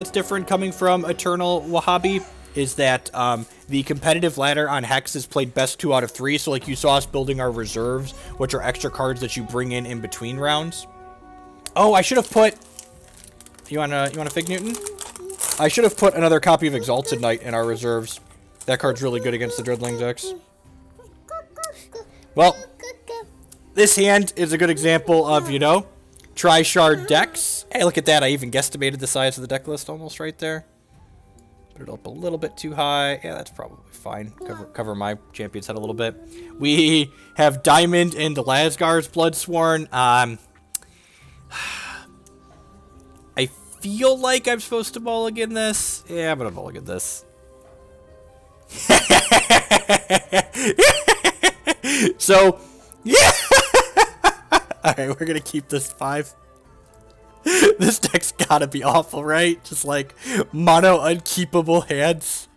that's different coming from Eternal Wahhabi is that um, the competitive ladder on Hex is played best two out of three. So like you saw us building our reserves, which are extra cards that you bring in in between rounds. Oh, I should have put. You want to you want a Fig Newton? I should have put another copy of Exalted Knight in our reserves. That card's really good against the Dreadling decks. Well, this hand is a good example of, you know, Tri-Shard decks. Hey, look at that. I even guesstimated the size of the deck list almost right there. Put it up a little bit too high. Yeah, that's probably fine. Cover, cover my champion's head a little bit. We have Diamond and Lazgar's Bloodsworn. Um, I feel like I'm supposed to mulligan this. Yeah, I'm going to mulligan this. so, yeah. Alright, we're gonna keep this five. this deck's gotta be awful, right? Just like mono unkeepable hands.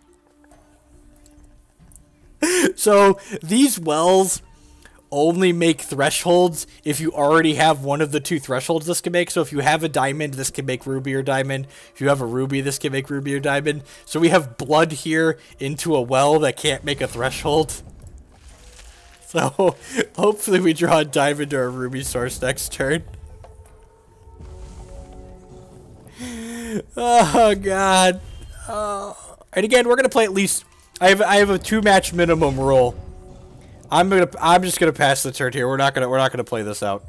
so, these wells only make thresholds if you already have one of the two thresholds this can make. So if you have a diamond, this can make ruby or diamond. If you have a ruby, this can make ruby or diamond. So we have blood here into a well that can't make a threshold. So hopefully we draw a diamond or a ruby source next turn. Oh god. Oh. And again, we're gonna play at least. I have I have a two match minimum rule. I'm gonna I'm just gonna pass the turn here. We're not gonna we're not gonna play this out.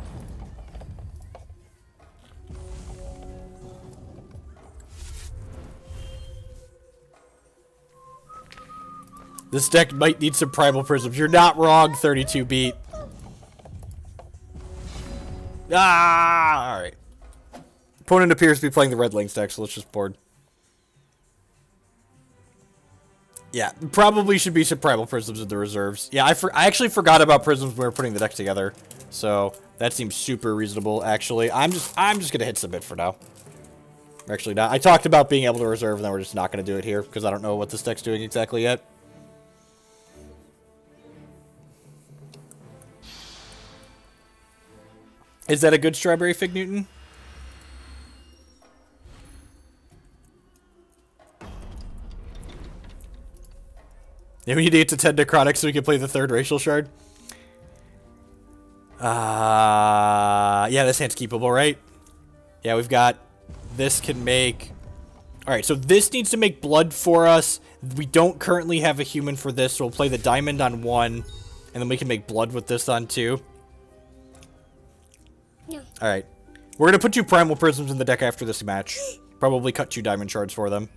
This deck might need some Primal Prisms. You're not wrong, 32 beat. Ah, alright. Opponent appears to be playing the Red Links deck, so let's just board. Yeah, probably should be some Primal Prisms in the reserves. Yeah, I, I actually forgot about Prisms when we were putting the deck together. So, that seems super reasonable, actually. I'm just I'm just going to hit Submit for now. Actually not. I talked about being able to reserve, and then we're just not going to do it here, because I don't know what this deck's doing exactly yet. Is that a good strawberry fig Newton? Yeah, we need to get to 10 necrotic so we can play the third racial shard. Uh, yeah, this hand's keepable, right? Yeah, we've got... This can make... Alright, so this needs to make blood for us. We don't currently have a human for this, so we'll play the diamond on one. And then we can make blood with this on two. No. Alright. We're going to put two Primal Prisms in the deck after this match. Probably cut two Diamond Shards for them.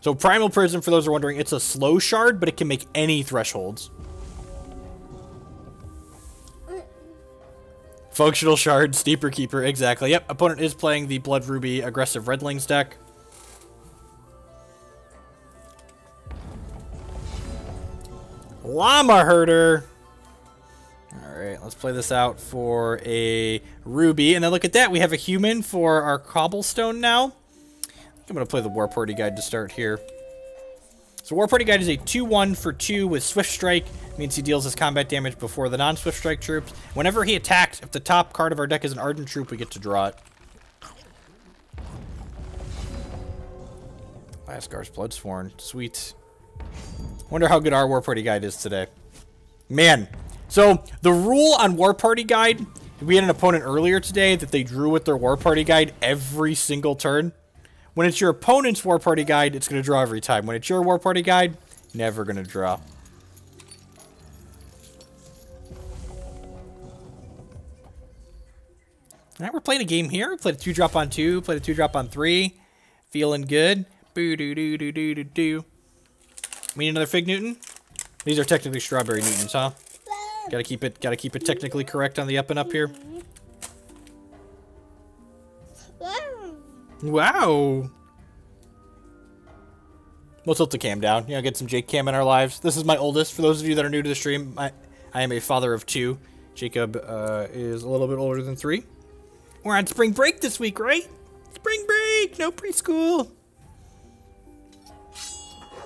So Primal Prism, for those who are wondering, it's a slow shard, but it can make any thresholds. Functional Shard, Steeper Keeper, exactly. Yep, opponent is playing the Blood Ruby aggressive Redlings deck. Llama Herder. Alright, let's play this out for a Ruby. And then look at that, we have a human for our Cobblestone now. I'm going to play the War Party Guide to start here. So War Party Guide is a 2-1 for 2 with Swift Strike. Means he deals his combat damage before the non-Swift Strike troops. Whenever he attacks, if the top card of our deck is an Ardent Troop, we get to draw it. Lazgar's Bloodsworn. Sweet. Wonder how good our War Party Guide is today. Man. So, the rule on War Party Guide, we had an opponent earlier today that they drew with their War Party Guide every single turn. When it's your opponent's War Party Guide, it's going to draw every time. When it's your War Party Guide, never going to draw. Alright, we're playing a game here. Played a 2-drop on 2, played a 2-drop on 3. Feeling good. Boo doo doo doo doo doo doo. We need another Fig Newton? These are technically Strawberry Newtons, huh? Gotta keep it gotta keep it technically correct on the up and up here. Wow. We'll tilt the cam down. You know, get some Jake cam in our lives. This is my oldest. For those of you that are new to the stream, I, I am a father of two. Jacob uh, is a little bit older than three. We're on spring break this week, right? Spring break! No preschool!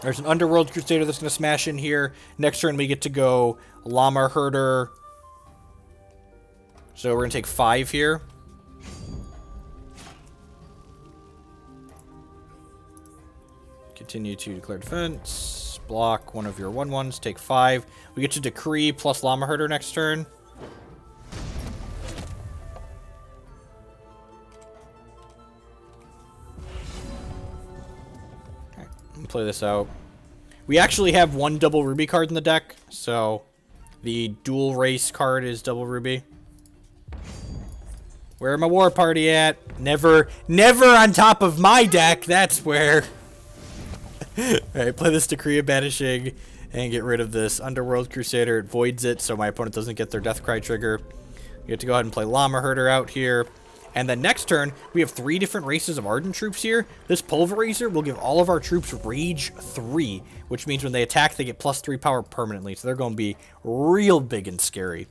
There's an Underworld Crusader that's going to smash in here. Next turn, we get to go Llama Herder. So we're going to take five here. Continue to declare defense. Block one of your 1-1s. One take five. We get to Decree plus Llama Herder next turn. Play this out. We actually have one double ruby card in the deck, so the dual race card is double ruby. Where my war party at? Never, never on top of my deck. That's where. Alright, play this Decree of Banishing and get rid of this Underworld Crusader. It voids it so my opponent doesn't get their Death Cry trigger. You get to go ahead and play Llama Herder out here. And then next turn, we have three different races of Ardent troops here. This Pulverazor will give all of our troops Rage 3, which means when they attack, they get plus 3 power permanently. So they're going to be real big and scary.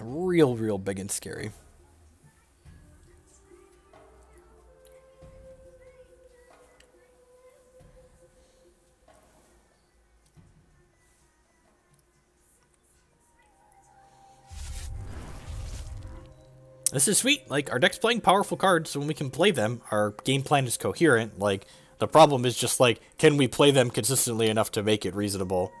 Real, real big and scary. This is sweet. Like, our deck's playing powerful cards, so when we can play them, our game plan is coherent. Like, the problem is just, like, can we play them consistently enough to make it reasonable?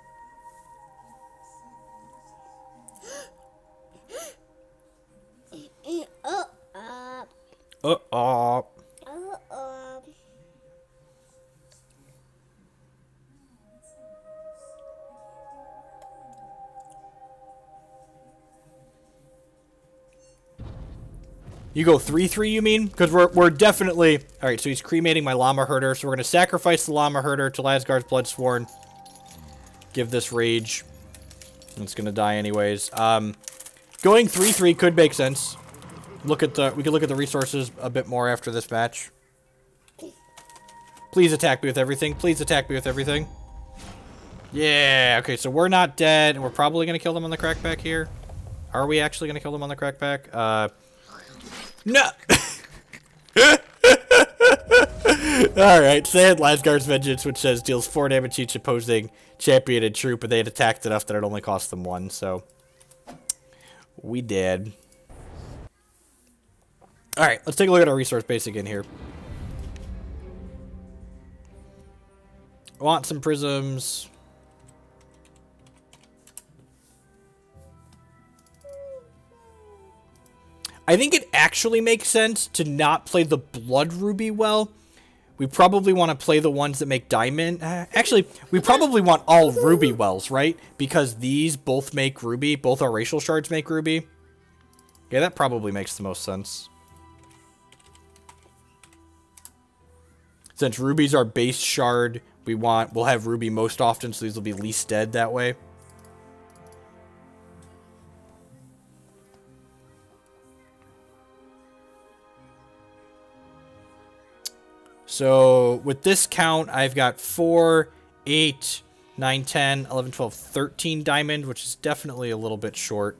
You go 3-3, you mean? Because we're, we're definitely... Alright, so he's cremating my Llama Herder. So we're going to sacrifice the Llama Herder to Lazgar's Bloodsworn. Give this Rage. It's going to die anyways. Um, going 3-3 could make sense. Look at the... We could look at the resources a bit more after this match. Please attack me with everything. Please attack me with everything. Yeah, okay, so we're not dead, and we're probably going to kill them on the crackback here. Are we actually going to kill them on the crackback? Uh... No. Alright, had Lazgar's Vengeance, which says deals 4 damage each opposing champion and troop, but they had attacked enough that it only cost them 1, so... We did. Alright, let's take a look at our resource base again here. want some prisms. I think it actually makes sense to not play the Blood Ruby well. We probably want to play the ones that make Diamond. Uh, actually, we probably want all Ruby wells, right? Because these both make Ruby. Both our Racial Shards make Ruby. Yeah, that probably makes the most sense. Since Ruby's our base shard, we want, we'll have Ruby most often, so these will be least dead that way. So with this count, I've got 4, 8, 9, 10, 11, 12, 13 diamond, which is definitely a little bit short.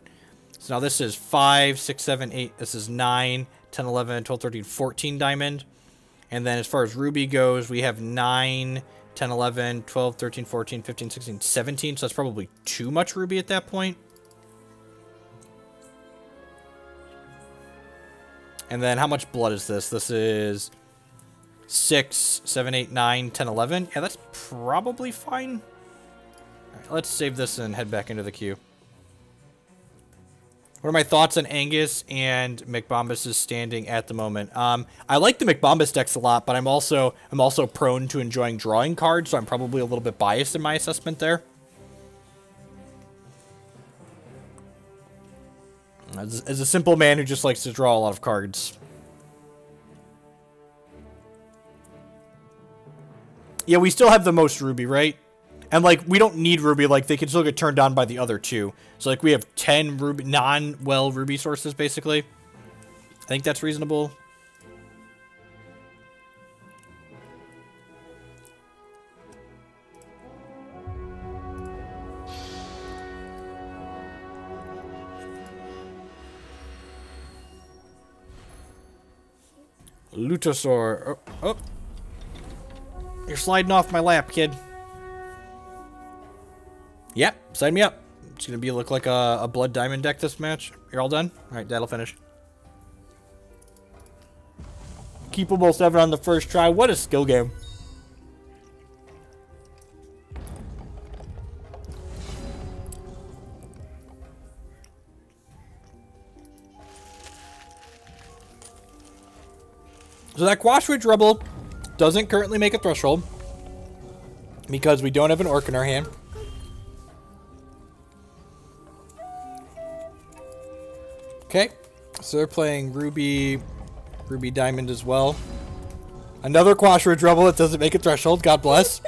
So now this is 5, 6, 7, 8. This is 9, 10, 11, 12, 13, 14 diamond. And then as far as ruby goes, we have 9, 10, 11, 12, 13, 14, 15, 16, 17. So that's probably too much ruby at that point. And then how much blood is this? This is 6, 7, 8, 9, 10, 11. Yeah, that's probably fine. Right, let's save this and head back into the queue. What are my thoughts on Angus and McBombus' standing at the moment? Um, I like the McBombus decks a lot, but I'm also I'm also prone to enjoying drawing cards, so I'm probably a little bit biased in my assessment there. As, as a simple man who just likes to draw a lot of cards. Yeah, we still have the most Ruby, right? And, like, we don't need Ruby. Like, they can still get turned on by the other two. So, like, we have 10 Ruby, non-well Ruby sources, basically. I think that's reasonable. Lutosaur. Oh, oh. You're sliding off my lap, kid. Yep, yeah, sign me up. It's gonna be look like a, a blood diamond deck this match. You're all done? Alright, that'll finish. Keepable 7 on the first try. What a skill game. So that Quash Ridge Rubble doesn't currently make a threshold because we don't have an orc in our hand. Okay, so they're playing Ruby, Ruby Diamond as well. Another Quash Ridge Rubble that doesn't make a threshold. God bless.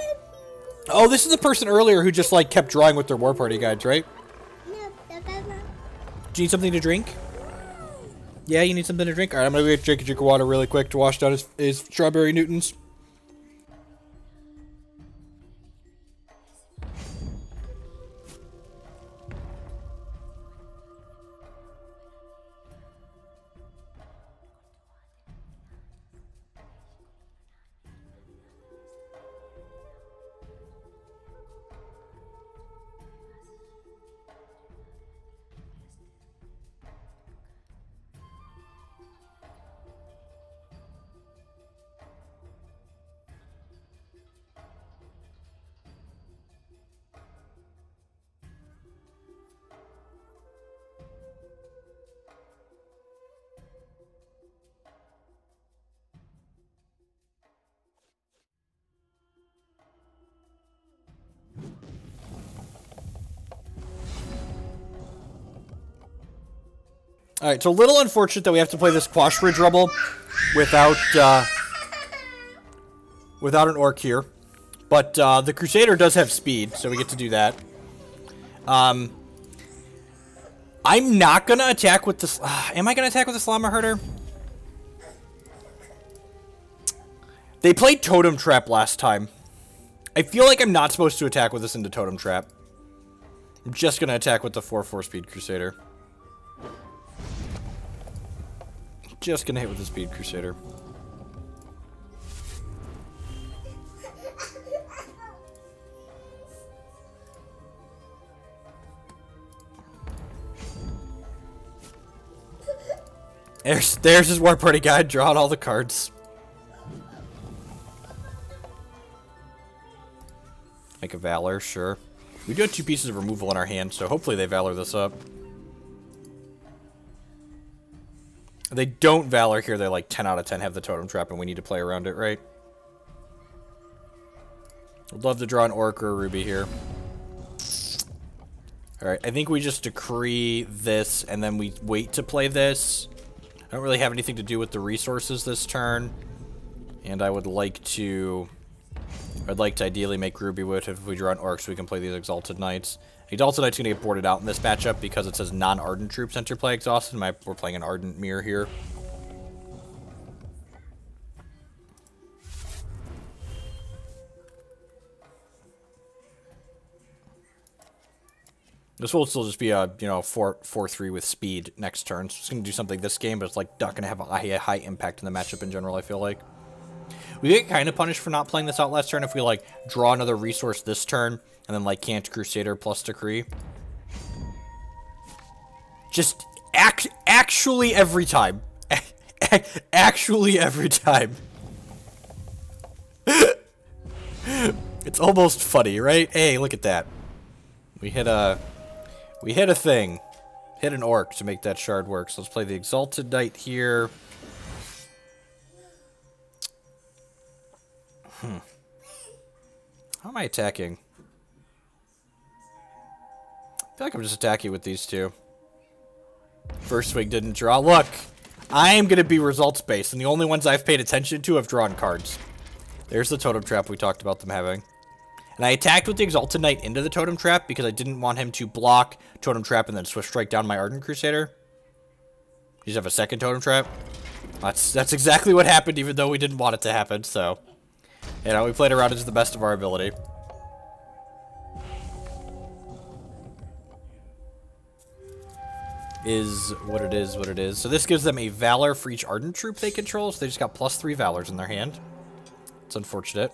Oh, this is the person earlier who just like kept drawing with their war party guides, right? Do you need something to drink? Yeah, you need something to drink? Alright, I'm gonna go get drink a drink of water really quick to wash down his, his strawberry Newtons. Alright, so a little unfortunate that we have to play this Quash Ridge Rubble without, uh, without an Orc here. But, uh, the Crusader does have speed, so we get to do that. Um, I'm not gonna attack with this, uh, am I gonna attack with the Llama Herder? They played Totem Trap last time. I feel like I'm not supposed to attack with this into Totem Trap. I'm just gonna attack with the 4-4 Speed Crusader. Just gonna hit with the Speed Crusader. There's, there's his War Party guy draw all the cards. Make a Valor, sure. We do have two pieces of removal in our hand, so hopefully they Valor this up. They don't Valor here, they're like 10 out of 10 have the Totem Trap, and we need to play around it, right? Would love to draw an Orc or a Ruby here. Alright, I think we just decree this, and then we wait to play this. I don't really have anything to do with the resources this turn. And I would like to... I'd like to ideally make Ruby Wood if we draw an Orc so we can play these Exalted Knights. Exalted Knight's going to get boarded out in this matchup because it says non-Ardent troops enter play Exhausted. We're playing an Ardent Mirror here. This will still just be a, you know, 4-3 four, with speed next turn. So it's going to do something this game, but it's like not going to have a high, a high impact in the matchup in general, I feel like. We get kind of punished for not playing this out last turn if we, like, draw another resource this turn, and then, like, can't Crusader plus Decree. Just act actually every time. actually every time. it's almost funny, right? Hey, look at that. We hit a... We hit a thing. Hit an orc to make that shard work. So let's play the Exalted Knight here. Hmm. How am I attacking? I feel like I'm just attacking with these two. First swing didn't draw. Look! I am going to be results-based, and the only ones I've paid attention to have drawn cards. There's the Totem Trap we talked about them having. And I attacked with the Exalted Knight into the Totem Trap because I didn't want him to block Totem Trap and then Swift Strike down my Ardent Crusader. You just have a second Totem Trap. That's, that's exactly what happened, even though we didn't want it to happen, so... You know, we played around it to the best of our ability. Is what it is, what it is. So this gives them a Valor for each Ardent troop they control, so they just got plus three Valors in their hand. It's unfortunate.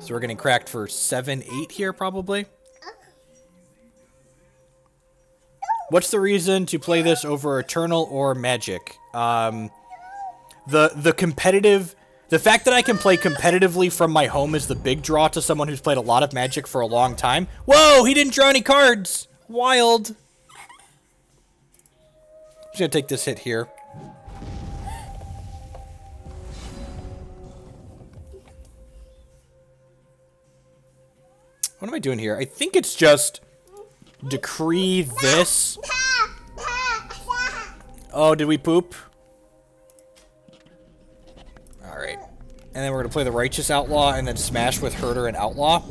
So we're getting cracked for 7, 8 here, probably. What's the reason to play this over Eternal or Magic? Um, the the competitive the fact that I can play competitively from my home is the big draw to someone who's played a lot of Magic for a long time. Whoa, he didn't draw any cards. Wild. I'm just gonna take this hit here. What am I doing here? I think it's just decree this. Oh, did we poop? Alright. And then we're going to play the Righteous Outlaw and then smash with Herder and Outlaw.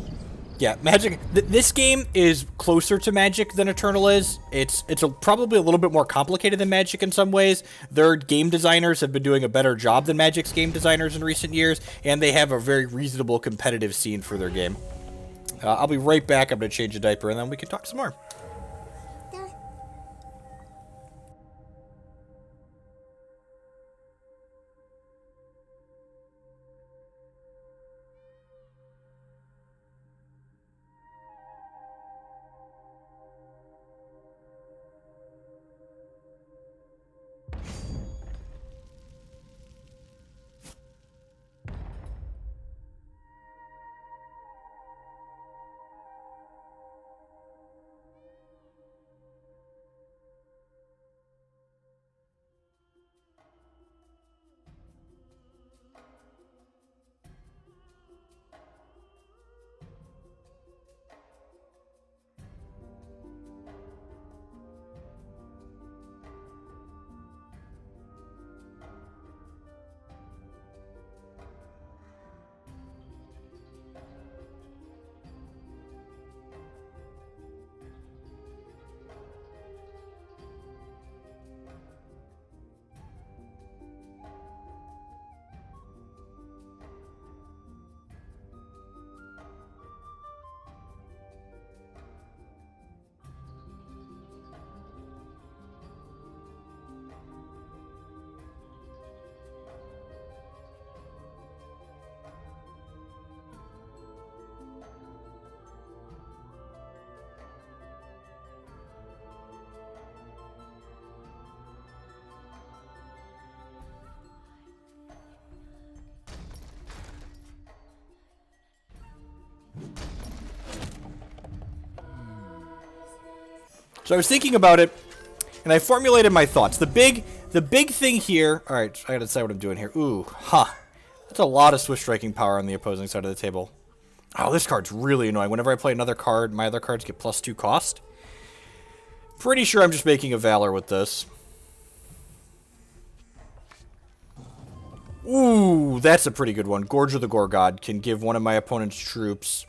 Yeah, Magic. Th this game is closer to Magic than Eternal is. It's it's a, probably a little bit more complicated than Magic in some ways. Their game designers have been doing a better job than Magic's game designers in recent years, and they have a very reasonable competitive scene for their game. Uh, I'll be right back. I'm going to change a diaper, and then we can talk some more. So I was thinking about it, and I formulated my thoughts. The big, the big thing here. All right, I gotta decide what I'm doing here. Ooh, huh. That's a lot of Swift striking power on the opposing side of the table. Oh, this card's really annoying. Whenever I play another card, my other cards get plus two cost. Pretty sure I'm just making a Valor with this. Ooh, that's a pretty good one. Gorge of the Gore God can give one of my opponent's troops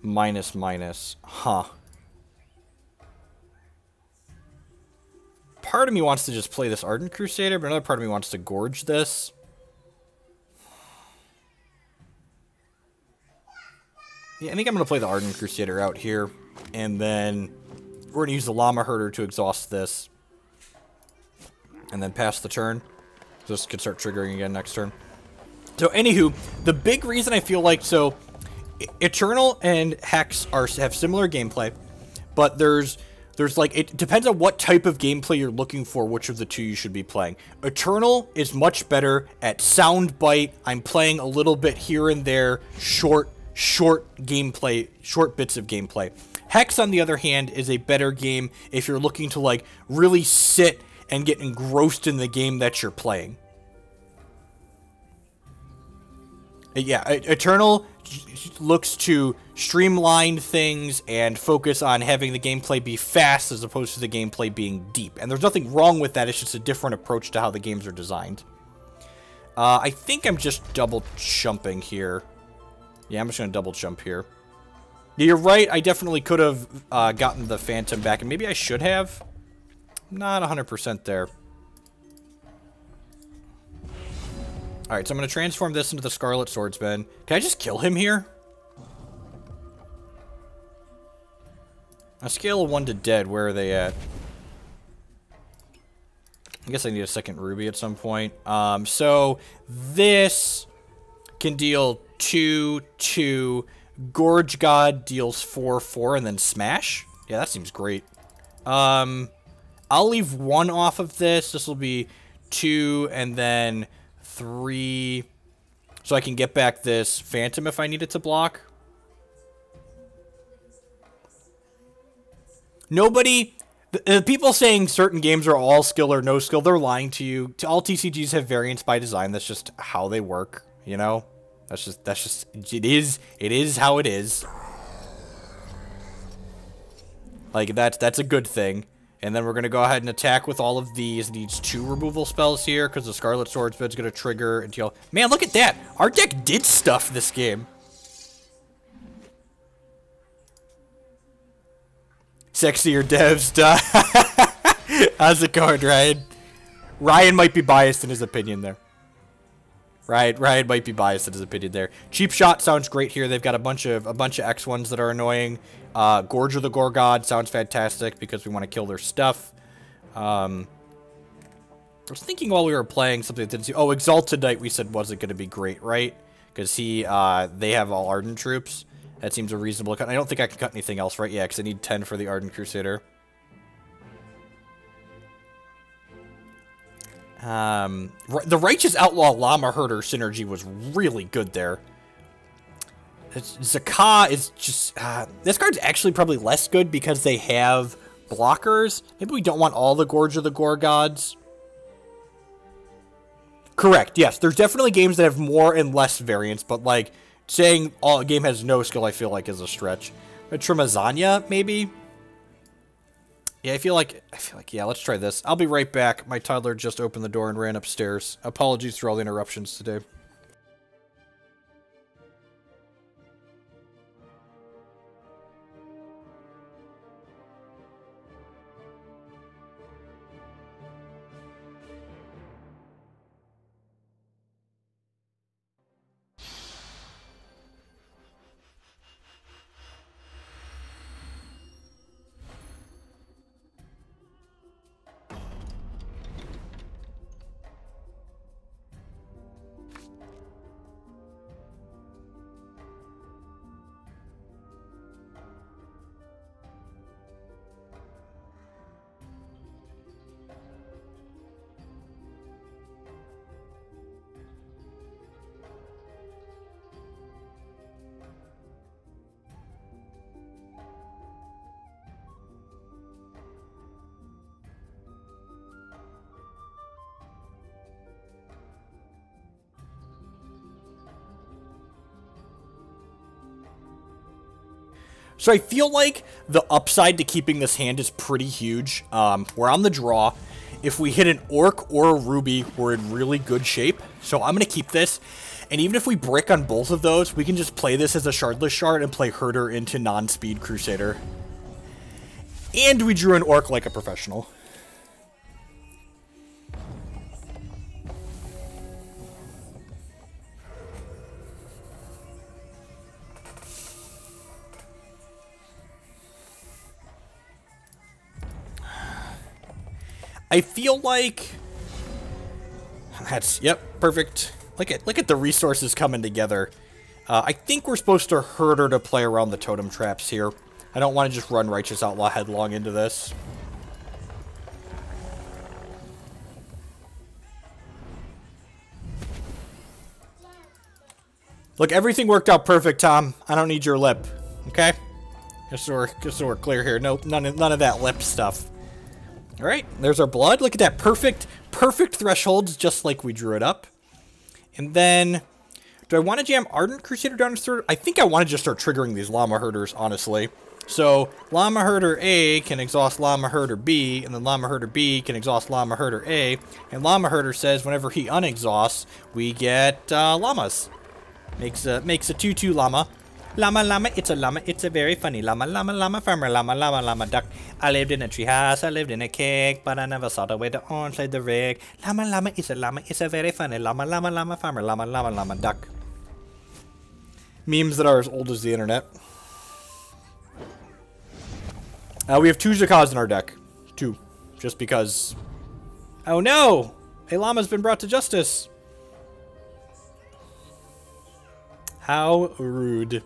minus minus. Huh. Part of me wants to just play this Ardent Crusader, but another part of me wants to gorge this. Yeah, I think I'm going to play the Ardent Crusader out here, and then we're going to use the Llama Herder to exhaust this, and then pass the turn. This could start triggering again next turn. So, anywho, the big reason I feel like, so, Eternal and Hex are have similar gameplay, but there's there's like, it depends on what type of gameplay you're looking for, which of the two you should be playing. Eternal is much better at sound bite. I'm playing a little bit here and there, short, short gameplay, short bits of gameplay. Hex, on the other hand, is a better game if you're looking to like really sit and get engrossed in the game that you're playing. Yeah, Eternal looks to streamline things and focus on having the gameplay be fast as opposed to the gameplay being deep. And there's nothing wrong with that, it's just a different approach to how the games are designed. Uh, I think I'm just double jumping here. Yeah, I'm just going to double jump here. Yeah, you're right, I definitely could have uh, gotten the Phantom back, and maybe I should have. Not 100% there. Alright, so I'm going to transform this into the Scarlet Swordsman. Can I just kill him here? A scale of 1 to dead, where are they at? I guess I need a second ruby at some point. Um, so, this can deal 2, 2. Gore God deals 4, 4, and then smash. Yeah, that seems great. Um, I'll leave 1 off of this. This will be 2, and then 3. So I can get back this Phantom if I need it to block. Nobody, The, the people saying certain games are all skill or no skill, they're lying to you. All TCGs have variants by design. That's just how they work, you know? That's just, that's just, it is, it is how it is. Like, that's, that's a good thing. And then we're going to go ahead and attack with all of these. Needs two removal spells here because the Scarlet Swordsman's going to trigger until... Man, look at that! Our deck did stuff this game. Sexier devs. die. How's it going, Ryan? Ryan might be biased in his opinion there. Right, Ryan might be biased in his opinion there. Cheap shot sounds great here. They've got a bunch of a bunch of X ones that are annoying. Uh, Gorge of the Gore God sounds fantastic because we want to kill their stuff. Um, I was thinking while we were playing something that didn't see. Oh, Exalted Knight we said wasn't going to be great, right? Because he, uh, they have all Ardent troops. That seems a reasonable cut. I don't think I can cut anything else, right? Yeah, because I need 10 for the Ardent Crusader. Um, the Righteous Outlaw Llama Herder synergy was really good there. Zaka is just... Uh, this card's actually probably less good because they have blockers. Maybe we don't want all the Gorge of the Gore Gods. Correct, yes. There's definitely games that have more and less variants, but, like, saying all a game has no skill, I feel like, is a stretch. A Trimazania, maybe? Yeah, I feel like, I feel like, yeah, let's try this. I'll be right back. My toddler just opened the door and ran upstairs. Apologies for all the interruptions today. So I feel like the upside to keeping this hand is pretty huge. Um, we're on the draw. If we hit an Orc or a Ruby, we're in really good shape. So I'm going to keep this. And even if we brick on both of those, we can just play this as a Shardless Shard and play Herder into non-speed Crusader. And we drew an Orc like a professional. I feel like that's yep, perfect. Look at look at the resources coming together. Uh, I think we're supposed to herder to play around the totem traps here. I don't want to just run Righteous Outlaw headlong into this. Look, everything worked out perfect, Tom. I don't need your lip. Okay? Just so we're, just so we're clear here. No, none of, none of that lip stuff. All right, there's our blood. Look at that perfect, perfect thresholds, just like we drew it up. And then, do I want to jam Ardent Crusader down his third? I think I want to just start triggering these Llama Herders, honestly. So, Llama Herder A can exhaust Llama Herder B, and then Llama Herder B can exhaust Llama Herder A, and Llama Herder says whenever he unexhausts, we get uh, llamas. Makes a, makes a 2-2 llama. Llama, llama, it's a llama, it's a very funny llama, llama, llama, farmer, llama, llama, llama, duck. I lived in a treehouse, I lived in a cake, but I never saw the way the orange laid the rig. Llama, llama, it's a llama, it's a very funny llama, llama, llama, farmer, llama, llama, llama, duck. Memes that are as old as the internet. Uh, we have two Zakas in our deck. Two. Just because... Oh no! A llama's been brought to justice! How rude.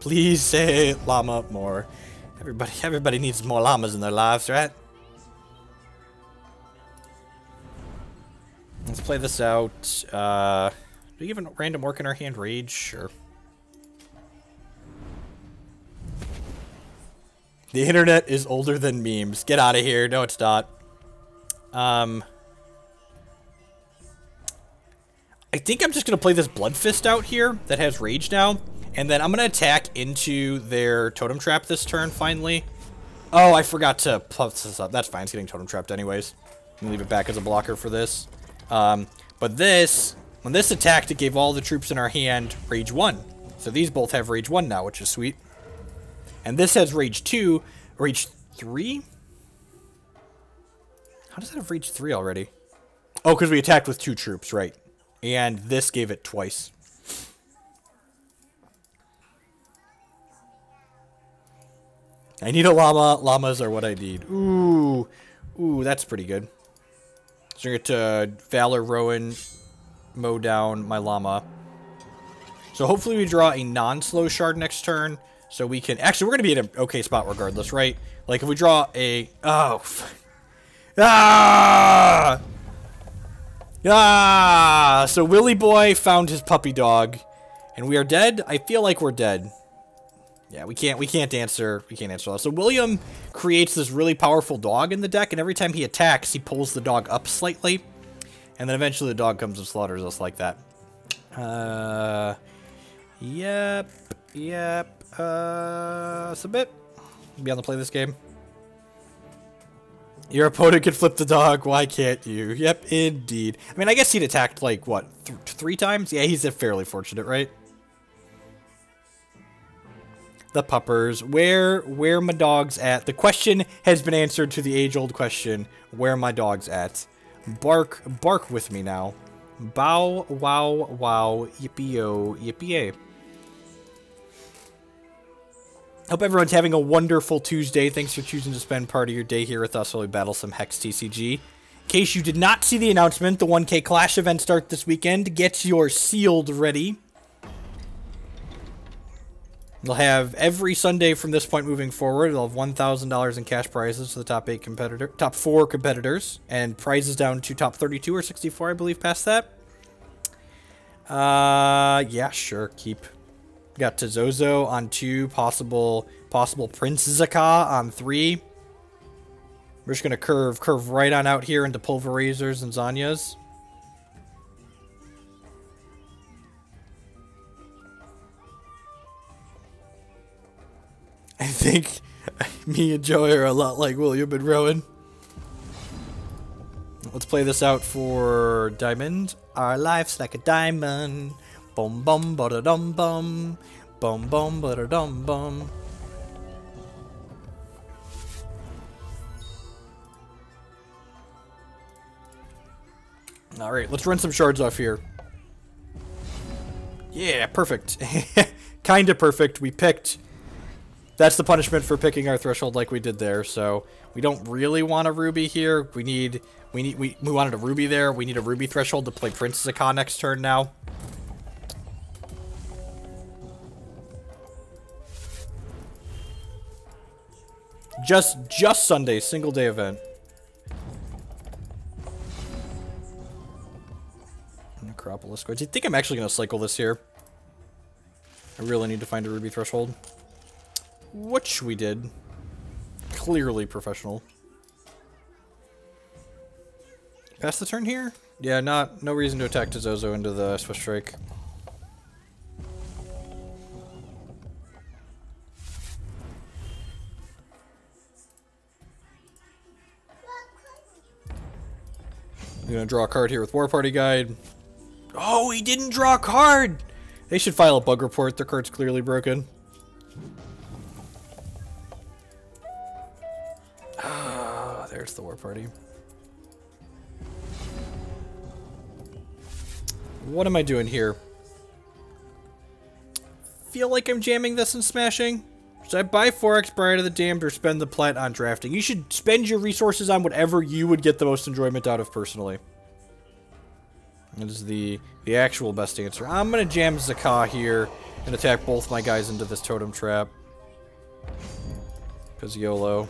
Please say llama more. Everybody, everybody needs more llamas in their lives, right? Let's play this out. Uh, do we have a random work in our hand? Rage? Sure. The internet is older than memes. Get out of here. No, it's not. Um, I think I'm just going to play this Blood Fist out here that has Rage now. And then I'm going to attack into their Totem Trap this turn, finally. Oh, I forgot to plus this up. That's fine. It's getting Totem Trapped anyways. leave it back as a blocker for this. Um, but this, when this attacked, it gave all the troops in our hand Rage 1. So these both have Rage 1 now, which is sweet. And this has Rage 2, Rage 3? How does that have Rage 3 already? Oh, because we attacked with two troops, right. And this gave it twice. I need a llama. Llamas are what I need. Ooh. Ooh, that's pretty good. So I get to Valor Rowan, mow down my llama. So hopefully we draw a non-slow shard next turn. So we can... Actually, we're going to be in an okay spot regardless, right? Like, if we draw a... Oh. Ah! Ah! So Willy Boy found his puppy dog. And we are dead? I feel like we're dead. Yeah, we can't we can't answer we can't answer that. So William creates this really powerful dog in the deck, and every time he attacks, he pulls the dog up slightly, and then eventually the dog comes and slaughters us like that. Uh, yep, yep. Uh, bit. Be on the play this game. Your opponent could flip the dog. Why can't you? Yep, indeed. I mean, I guess he'd attacked like what th three times. Yeah, he's a fairly fortunate, right? The puppers. Where where my dog's at? The question has been answered to the age-old question, where my dog's at. Bark bark with me now. Bow wow wow yippee yo yippee yay. Hope everyone's having a wonderful Tuesday. Thanks for choosing to spend part of your day here with us while we battle some Hex TCG. In case you did not see the announcement, the 1K Clash event start this weekend. Get your sealed ready. They'll have every Sunday from this point moving forward. They'll have one thousand dollars in cash prizes to the top eight competitor, top four competitors, and prizes down to top thirty-two or sixty-four, I believe, past that. Uh, yeah, sure. Keep. Got Tezozo on two, possible possible Prince Zaka on three. We're just gonna curve curve right on out here into Pulverazors and Zanyas. I think me and Joey are a lot like William and Rowan. Let's play this out for Diamond. Our life's like a diamond. Bum bum ba da dum bum. Bum bum ba da dum bum. Alright, let's run some shards off here. Yeah, perfect. Kinda perfect. We picked that's the punishment for picking our threshold like we did there. So we don't really want a ruby here. We need we need we, we wanted a ruby there. We need a ruby threshold to play Prince Zaka next turn now. Just just Sunday, single day event. Necropolis cards. You think I'm actually gonna cycle this here? I really need to find a ruby threshold. Which we did. Clearly professional. Pass the turn here? Yeah, not no reason to attack Tezozo into the Swift Strike. I'm gonna draw a card here with War Party Guide. Oh, he didn't draw a card! They should file a bug report. Their card's clearly broken. There's the war party. What am I doing here? Feel like I'm jamming this and smashing? Should I buy Forex Bride of the Damned or spend the plat on drafting? You should spend your resources on whatever you would get the most enjoyment out of personally. That is the, the actual best answer. I'm going to jam Zaka here and attack both my guys into this totem trap. Because YOLO.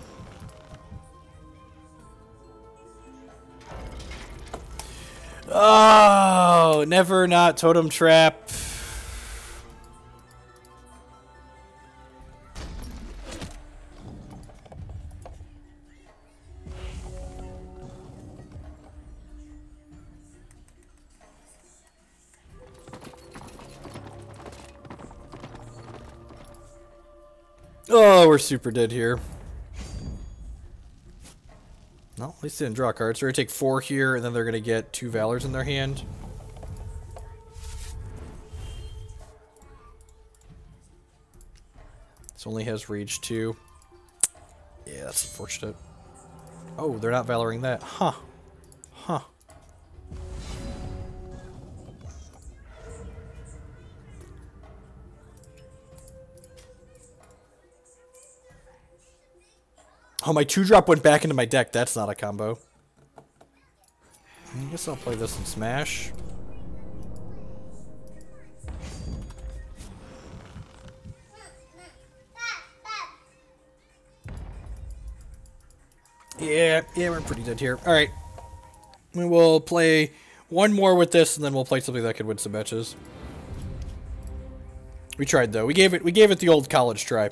Oh, never not totem trap. Oh, we're super dead here. Least they didn't draw cards. They're going to take four here, and then they're going to get two Valors in their hand. This only has Rage 2. Yeah, that's unfortunate. Oh, they're not Valoring that. Huh. Oh, my two drop went back into my deck. That's not a combo. I guess I'll play this in Smash. Yeah, yeah, we're pretty dead here. Alright. We will play one more with this, and then we'll play something that could win some matches. We tried though. We gave it we gave it the old college try.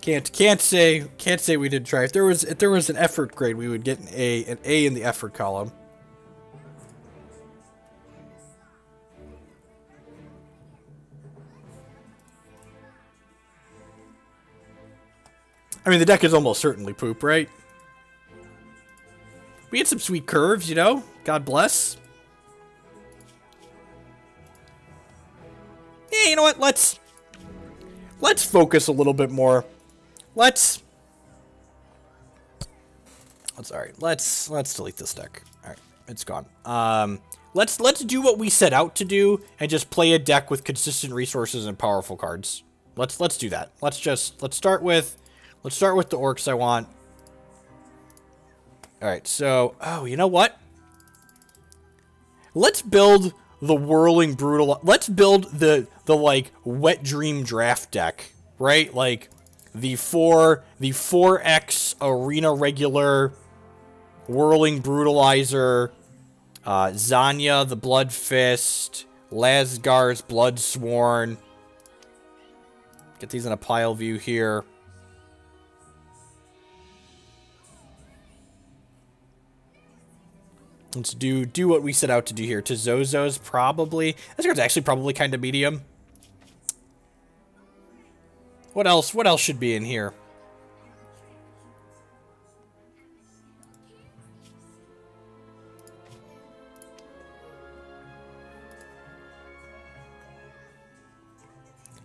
Can't can't say can't say we didn't try. If there was if there was an effort grade, we would get an A an A in the effort column. I mean, the deck is almost certainly poop, right? We had some sweet curves, you know? God bless. Yeah, you know what? Let's... Let's focus a little bit more. Let's... That's alright. Let's let's delete this deck. Alright, it's gone. Um, let's let's do what we set out to do and just play a deck with consistent resources and powerful cards. Let's let's do that. Let's just let's start with let's start with the orcs I want. Alright, so oh, you know what? Let's build the whirling brutal let's build the the like wet dream draft deck, right? Like the 4 the 4x arena regular whirling brutalizer uh, Zanya the blood fist Lazgar's Bloodsworn get these in a pile view here Let's do do what we set out to do here. Tezozo's probably. This card's actually probably kind of medium. What else? What else should be in here?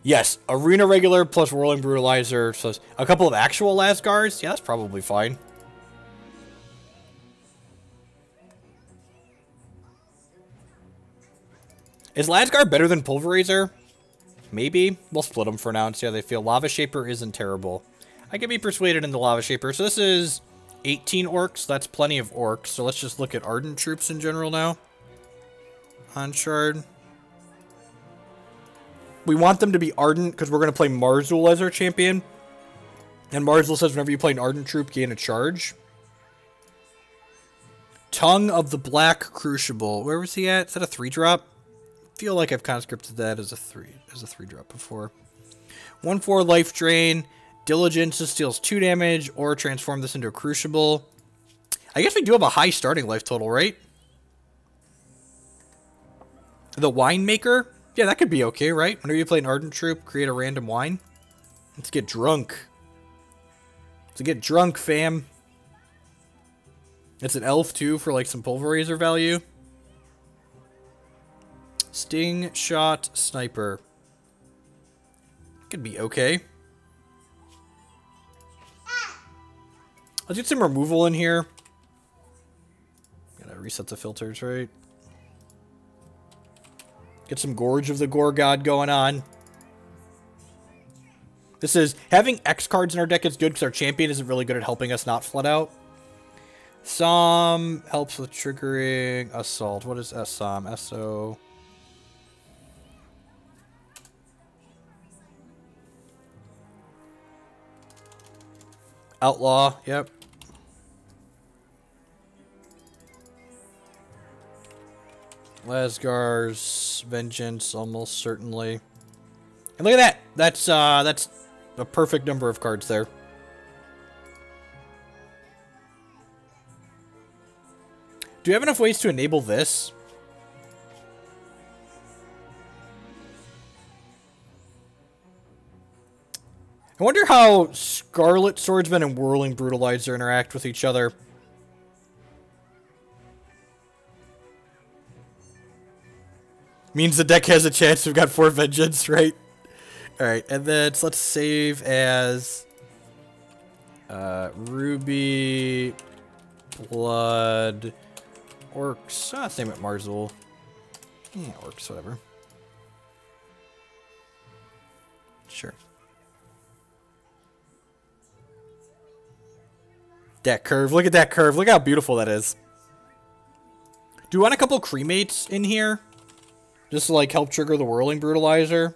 Yes, Arena Regular plus Whirling Brutalizer, so a couple of actual Lazgars. Yeah, that's probably fine. Is Lazgar better than Pulverazor? Maybe. We'll split them for now and see how they feel. Lava Shaper isn't terrible. I can be persuaded into Lava Shaper. So this is 18 orcs. That's plenty of orcs. So let's just look at Ardent troops in general now. On. We want them to be Ardent because we're going to play Marzul as our champion. And Marzul says whenever you play an Ardent troop, gain a charge. Tongue of the Black Crucible. Where was he at? Is that a 3-drop? Feel like I've conscripted that as a three as a three drop before. One four life drain. Diligence deals two damage, or transform this into a crucible. I guess we do have a high starting life total, right? The winemaker? Yeah, that could be okay, right? Whenever you play an Ardent Troop, create a random wine. Let's get drunk. Let's get drunk, fam. It's an elf, too, for, like, some Pulverazor value. Sting, shot, sniper. Could be okay. Let's get some removal in here. Gotta reset the filters, right? Get some Gorge of the Gore God going on. This is... Having X cards in our deck is good because our champion isn't really good at helping us not flood out. Som helps with triggering assault. What is Som? S-O... Outlaw, yep. Lazgar's Vengeance, almost certainly. And look at that! That's, uh, that's a perfect number of cards there. Do you have enough ways to enable this? I wonder how Scarlet Swordsman and Whirling Brutalizer interact with each other. Means the deck has a chance. We've got four Vengeance, right? Alright, and then so let's save as uh, Ruby, Blood, Orcs. Ah, let's name it Marzul. Yeah, Orcs, whatever. Sure. That curve. Look at that curve. Look how beautiful that is. Do you want a couple cremates in here? Just to, like, help trigger the Whirling Brutalizer?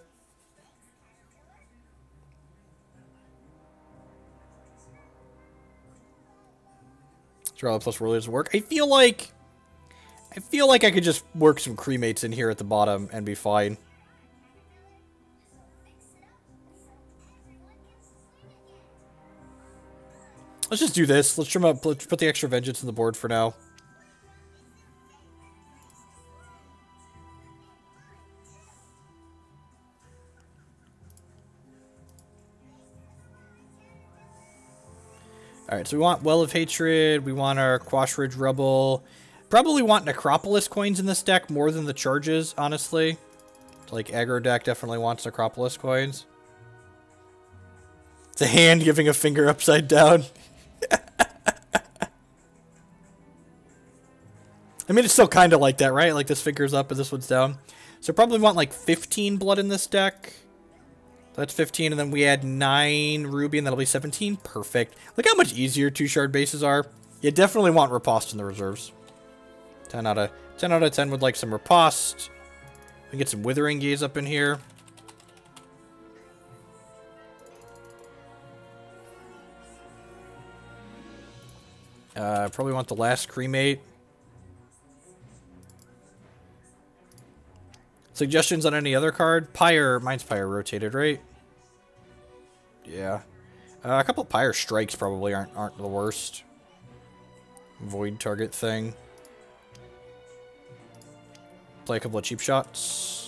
Charlotte plus Whirly doesn't work. I feel like... I feel like I could just work some cremates in here at the bottom and be fine. Let's just do this. Let's trim up, let's put the extra vengeance on the board for now. Alright, so we want Well of Hatred, we want our Quash Ridge Rubble. Probably want Necropolis coins in this deck more than the charges, honestly. Like, aggro deck definitely wants Necropolis coins. It's a hand giving a finger upside down. I mean, it's still kind of like that, right? Like this finger's up and this one's down. So probably want like 15 blood in this deck. That's 15, and then we add 9 ruby, and that'll be 17. Perfect. Look how much easier two shard bases are. You definitely want riposte in the reserves. 10 out of 10 out of 10 would like some riposte. We get some withering gaze up in here. Uh, probably want the last cremate. Suggestions on any other card? Pyre, mine's Pyre rotated, right? Yeah. Uh, a couple of Pyre strikes probably aren't aren't the worst. Void target thing. Play a couple of cheap shots.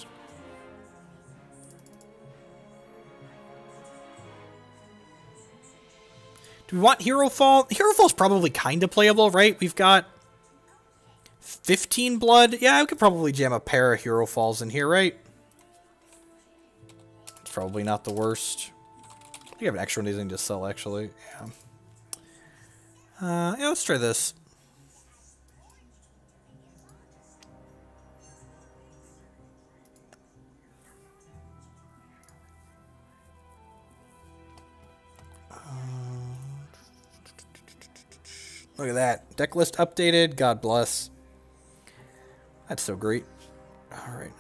Do we want Hero Fall? Hero Fall's probably kind of playable, right? We've got 15 blood. Yeah, I could probably jam a pair of Hero Falls in here, right? It's probably not the worst. You have an extra one to sell, actually. Yeah. Uh, yeah, let's try this. Look at that. Deck list updated. God bless. That's so great. All right.